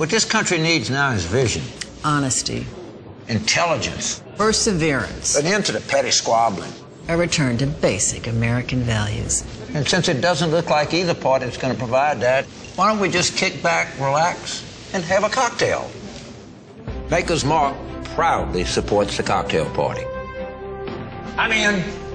What this country needs now is vision, Honesty, intelligence, perseverance, an end to the petty squabbling. a return to basic American values. And since it doesn't look like either party is going to provide that, why don't we just kick back, relax, and have a cocktail? Maker's Mark proudly supports the cocktail party. I'm in.